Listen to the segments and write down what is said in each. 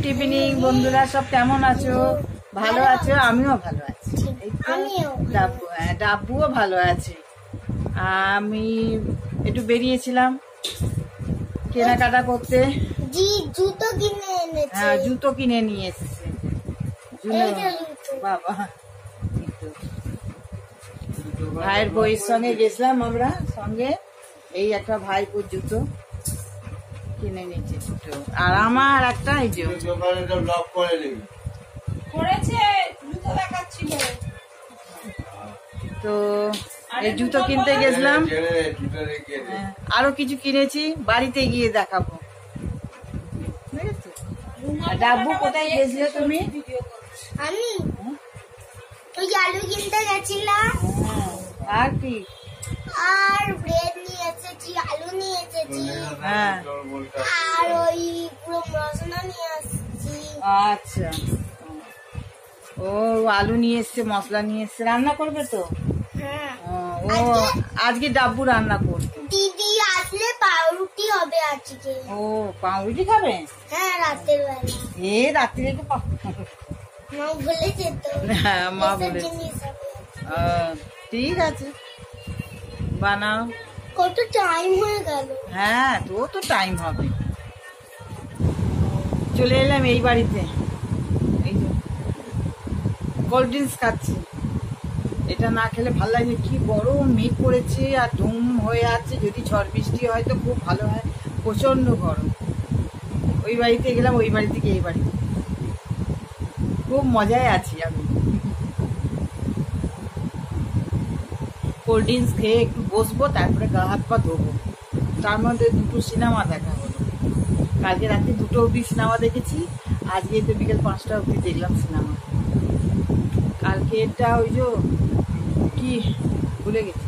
Good evening বন্ধুরা সব কেমন আছো? ভালো আছো? আমিও ভালো আছি। ডাব্বু হ্যাঁ ডাব্বুও ভালো আছে। আমি একটু বেরিয়েছিলাম কেনাকাটা করতে। জুতো কিনে এনেছে। হ্যাঁ জুতো কিনে নিয়ে এসেছে। বাবা ভাইয়ের বইয়ের সঙ্গে গেছিলাম আমরা সঙ্গে। এই একটা ভাইপুর জুতো। কিনে নিয়েছে দুটো। আর আমার একটা এই যে। দোকানেটা ব্লক করে নিবি করেছে জুতো দেখাচ্ছিল। তো এই জুতো কিনতে গেছিলাম। হ্যাঁ, আরও কিছু কিনেছি বাড়িতে গিয়ে দেখাবো। ডাব্বু কোথায় গেছিলে তুমি? আমি? ওই আলু কিনতে গেছিলাম। আর কি? আর ব্রেড নিয়ে এসেছি আলু নিয়ে এসেছি হ্যাঁ। আর ওই পুরো নিয়ে আসছি। আচ্ছা। ও আলু নিয়ে এসছে মশলা নিয়ে এসছে। রান্না করবে তো? হ্যাঁ। ও আজকে ডাব্বু রান্না করবে। দিদি আসলে পাউরুটি হবে আজকে। ও পাউরুটি খাবে? হ্যাঁ রাতের বেলা। এ রাত্রিরে তো মা বলেছে তো। হ্যাঁ মা বলেছে। ঠিক আছে। বানাও কত টাইম হয়ে গেল। হ্যাঁ তো তো টাইম হবে। চলে এলাম এই বাড়িতে। এই যে কোল্ড ড্রিঙ্কস খাচ্ছি। এটা না খেলে ভালো লাগে। কি গরম মেঘ পড়েছে আর ধুম হয়ে আছে। যদি ঝড় বৃষ্টি হয় তো খুব ভালো হয়। প্রচণ্ড গরম। ওই বাড়িতে গেলাম ওই বাড়ি থেকে এই বাড়িতে। খুব মজায় আছি আমি। কোল্ড ড্রিঙ্কস খেয়ে একটু বসবো, তারপরে গা হাত পা ধোবো। তার মধ্যে দুটো সিনেমা দেখা হলো। কালকে রাতে দুটো অবধি সিনেমা দেখেছি, আজকে তো বিকেল পাঁচটা অবধি দেখলাম সিনেমা। কালকে এটা ওই যে, কি ভুলে গেছি।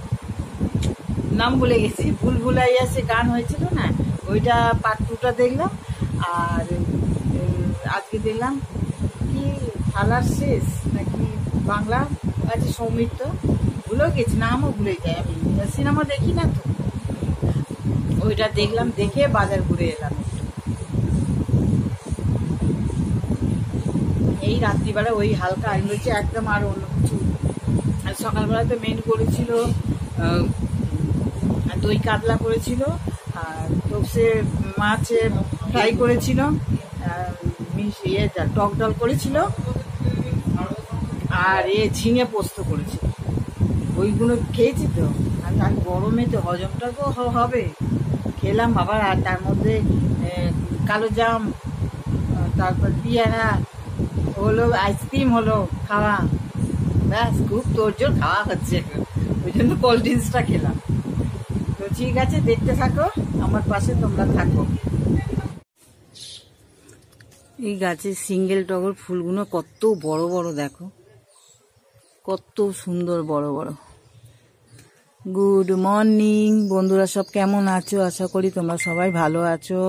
নাম ভুলে গেছি, ভুল ভুলাইয়া সে গান হয়েছিল না, ওইটা পার্ট টুটা দেখলাম, আর আজকে দেখলাম কি, থালার শেষ নাকি বাংলা? আছে সৌমিত্র। ভুলেও গেছি, নামও ভুলে যাই আমি। সিনেমা দেখি না তো। ওইটা দেখলাম, দেখে বাজার ঘুরে এলাম এই রাত্রিবেলা ওই হালকা আমি বলছি একদম আর অন্য কিছু। আর সকালবেলা তো মেন করেছিল দই কাতলা করেছিল, আর তোপসে মাছ ফ্রাই করেছিল ইয়ে টক ডাল করেছিল, আর এ ঝিঙে পোস্ত করেছিল। ওইগুলো খেয়েছি তো। আর তার গরমে তো হজমটা তো হবে। খেলাম আবার, আর তার মধ্যে কালো জাম তারপর পিয়ারা, হলো আইসক্রিম হলো খাওয়া। ব্যাস, খুব তোরজোর খাওয়া হচ্ছে ওই জন্য কোল্ড ড্রিঙ্কসটা খেলাম। তো ঠিক আছে, দেখতে থাকো, আমার পাশে তোমরা থাকো। এই গাছের সিঙ্গেল টগর ফুলগুলো কত বড় বড়, দেখো। কত সুন্দর বড় বড়। গুড মর্নিং বন্ধুরা সব কেমন আছো? আশা করি তোমরা সবাই ভালো আছো।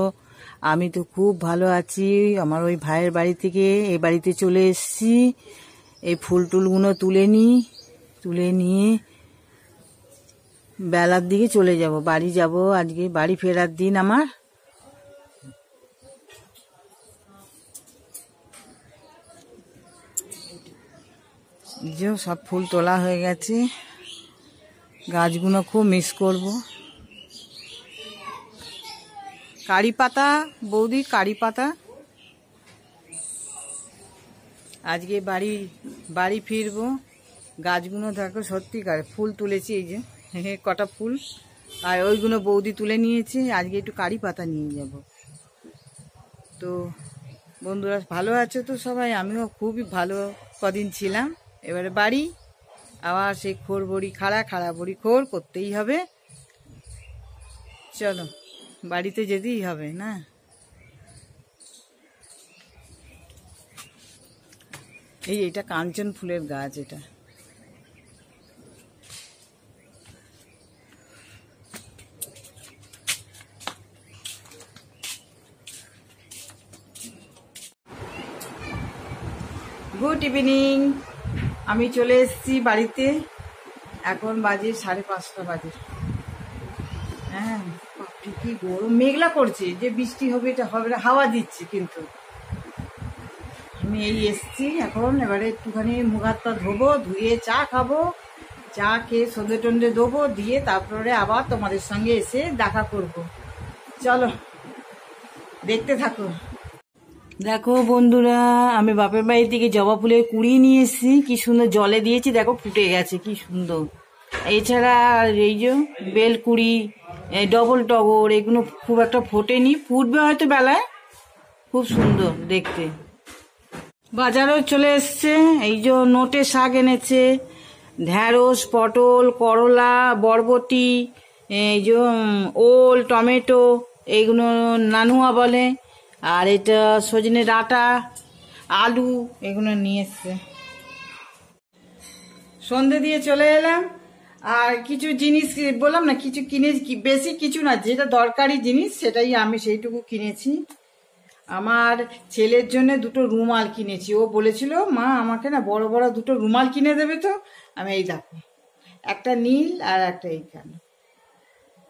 আমি তো খুব ভালো আছি। আমার ওই ভাইয়ের বাড়ি থেকে এই বাড়িতে চলে এসেছি। এই ফুল টুলগুলো তুলে নিই তুলে নিয়ে বেলার দিকে চলে যাব, বাড়ি যাব। আজকে বাড়ি ফেরার দিন আমার। যে সব ফুল তোলা হয়ে গেছে। গাছগুলো খুব মিস করব। কারি পাতা বৌদি কারি পাতা। আজকে বাড়ি বাড়ি ফিরবো। গাছগুলো দেখো সত্যিকার ফুল তুলেছি এই যে হে, কটা ফুল। আর ওইগুলো বৌদি তুলে নিয়েছে আজকে একটু কারি পাতা নিয়ে যাব। তো বন্ধুরা ভালো আছো তো সবাই? আমিও খুবই ভালো কদিন ছিলাম। এবারে বাড়ি আবার সেই খোর বড়ি, খাড়া খাড়া বড়ি, খোর করতেই হবে। চলো, বাড়িতে যেতেই হবে, না? এই এটা কাঞ্চন ফুলের গাছ এটা। Good evening. আমি চলে এসেছি বাড়িতে। এখন বাজে সাড়ে পাঁচটা বাজে। হ্যাঁ কি গরম। মেঘলা করছে, যে বৃষ্টি হবে, এটা হবে না, হাওয়া দিচ্ছে কিন্তু। আমি এই এসছি এখন, এবারে একটুখানি মুখ হাত পা ধোবো, ধুয়ে চা খাব, চা খেয়ে সন্ধে টন্ধে দেবো, দিয়ে তারপরে আবার তোমাদের সঙ্গে এসে দেখা করব। চলো, দেখতে থাকো। দেখো বন্ধুরা, আমি বাপের বাড়ি থেকে জবা ফুলের কুড়ি নিয়ে এসেছি। কি সুন্দর জলে দিয়েছি, দেখো ফুটে গেছে, কি সুন্দর। এছাড়া এই যে বেলকুড়ি ডবল টগর, এগুলো খুব একটা ফোটেনি, ফুটবে হয়তো বেলায়। খুব সুন্দর দেখতে। বাজারেও চলে এসছে, এই যে নোটে শাক এনেছে, ঢ্যাঁড়স, পটল, করলা, বরবটি, এই যে ওল, টমেটো এইগুলো নানুয়া বলে। আর এটা সজনে ডাঁটা আলু এগুলো নিয়ে এসছে। সন্ধে দিয়ে চলে এলাম। আর কিছু জিনিস বললাম না, কিছু কিনে বেশি কিছু না, যেটা দরকারি জিনিস সেটাই আমি সেইটুকু কিনেছি। আমার ছেলের জন্য দুটো রুমাল কিনেছি। ও বলেছিল, মা, আমাকে না বড় বড় দুটো রুমাল কিনে দেবে তো। আমি এই দেখো, একটা নীল আর একটা এইখানে।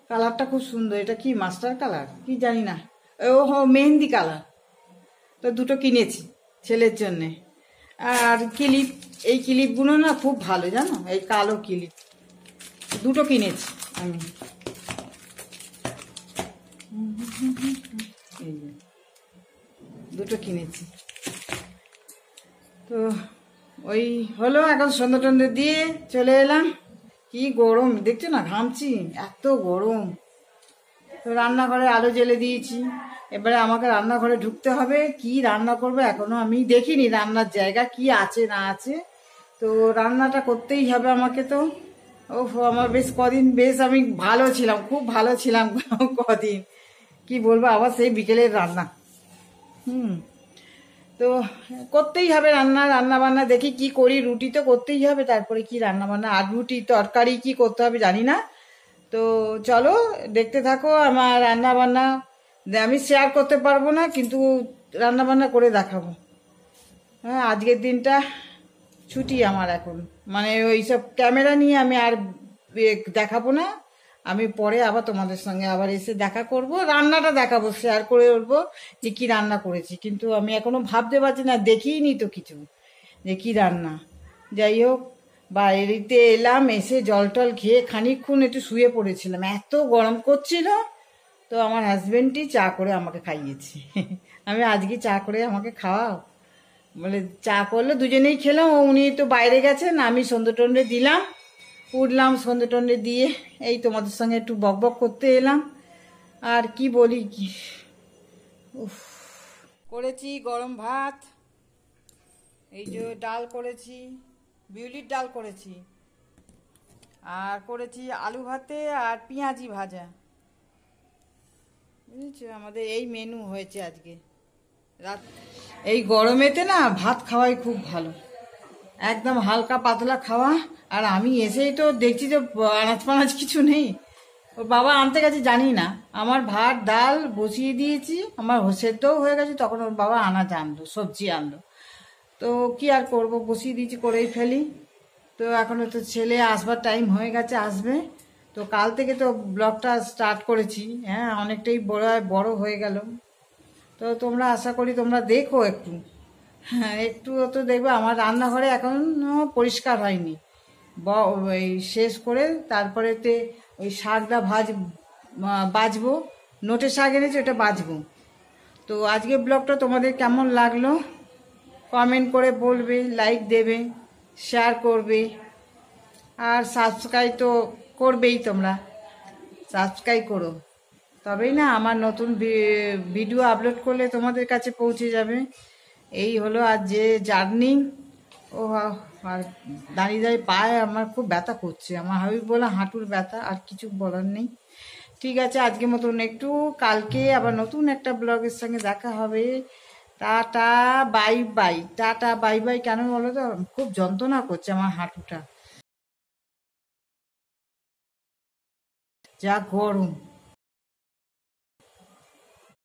কালারটা খুব সুন্দর, এটা কি মাস্টার কালার? কি জানি না। ও মেহেন্দি কালার। তো দুটো কিনেছি ছেলের জন্যে। আর ক্লিপ, এই ক্লিপগুলো না খুব ভালো, জানো? এই কালো ক্লিপ। দুটো কিনেছি আমি। দুটো কিনেছি। তো ওই হলো, এখন সন্ধ্যে টন্ধে দিয়ে চলে এলাম। কি গরম, দেখছ না ঘামছি? এত গরম। তো রান্নাঘরে আলো জ্বেলে দিয়েছি। এবারে আমাকে রান্নাঘরে ঢুকতে হবে। কি রান্না করব এখনও আমি দেখিনি রান্নার জায়গা, কি আছে না আছে। তো রান্নাটা করতেই হবে আমাকে তো। ও আমার বেশ কদিন, বেশ আমি ভালো ছিলাম, খুব ভালো ছিলাম কদিন। কি বলব, আবার সেই বিকেলের রান্না। হুম। তো করতেই হবে রান্না রান্না বান্না দেখি কি করি, রুটি তো করতেই হবে, তারপরে কি রান্না বান্না আর রুটি, তরকারি কি করতে হবে জানি না। তো চলো, দেখতে থাকো, আমার রান্না বান্না আমি শেয়ার করতে পারব না, কিন্তু রান্না বান্না করে দেখাবো। হ্যাঁ আজকের দিনটা ছুটি আমার এখন। মানে ওই সব ক্যামেরা নিয়ে আমি আর দেখাবো না। আমি পরে আবার তোমাদের সঙ্গে আবার এসে দেখা করব, রান্নাটা দেখাবো শেয়ার করে উঠবো যে কি রান্না করেছি। কিন্তু আমি এখনও ভাবতে পারছি না, দেখিনি তো কিছু যে কি রান্না। যাই হোক বাইরেতে এলাম, এসে জল টল খেয়ে খানিকক্ষণ একটু শুয়ে পড়েছিলাম। এত গরম করছিল, তো আমার হাজবেন্ডই চা করে আমাকে খাইয়েছে। আমি আজকে চা করে আমাকে খাওয়াও। বলে, চা করল দুজনেই খেলাম উনি তো বাইরে গেছেন, আমি সন্ধ্যে দিলাম। উঠলাম সন্ধ্যে দিয়ে, এই তোমাদের সঙ্গে একটু বক বক করতে এলাম। আর কি বলি কি? উফ। করেছি গরম ভাত, এই যে ডাল করেছি। বিউলির ডাল করেছি। আর করেছি আলু ভাতে আর পেঁয়াজি ভাজা। বুঝেছ? আমাদের এই মেনু হয়েছে আজকে। রাত এই গরমেতে না ভাত খাওয়াই খুব ভালো। একদম হালকা পাতলা খাওয়া। আর আমি এসেই তো দেখছি যে আনাজ পানাজ কিছু নেই। ওর বাবা আনতে গেছে জানি না। আমার ভাত, ডাল বসিয়ে দিয়েছি। আমার সেদ্ধও হয়ে গেছে। তখন ওর বাবা আনাজ আনলো, সবজি আনলো। তো কি আর করব? বসিয়ে দিয়েছি, করেই ফেলি। তো এখনও তো ছেলে আসবার টাইম হয়ে গেছে, আসবে। তো কাল থেকে তো ব্লগটা স্টার্ট করেছি। হ্যাঁ অনেকটাই বড় বড় হয়ে গেল। তো তোমরা আশা করি তোমরা দেখো একটু। হ্যাঁ একটু তো দেখবে। আমার রান্নাঘরে এখনও পরিষ্কার হয়নি। ব- শেষ করে তারপরেতে ওই শাকটা ভাজ বাজবো। নোটে শাক এনেছি, ওটা বাজবো। তো আজকে ব্লগটা তোমাদের কেমন লাগল? কমেন্ট করে বলবে লাইক দেবে শেয়ার করবে, আর সাবস্ক্রাইব তো করবেই তোমরা। সাবস্ক্রাইব করো। তবেই না আমার নতুন ভিডিও আপলোড করলে তোমাদের কাছে পৌঁছে যাবে। এই হলো আর যে জার্নি ও আর দাঁড়িয়ে দাঁড়িয়ে পায়ে আমার খুব ব্যথা করছে। আমার হাবি বলে হাঁটুর ব্যথা, আর কিছু বলার নেই। ঠিক আছে আজকে মতন একটু। কালকে আবার নতুন একটা ব্লগের সঙ্গে দেখা হবে। Tata, bye bye. Tata, bye bye কেন বলো তো? খুব যন্ত্রণা করছে আমার হাঁটুটা। যা গরম।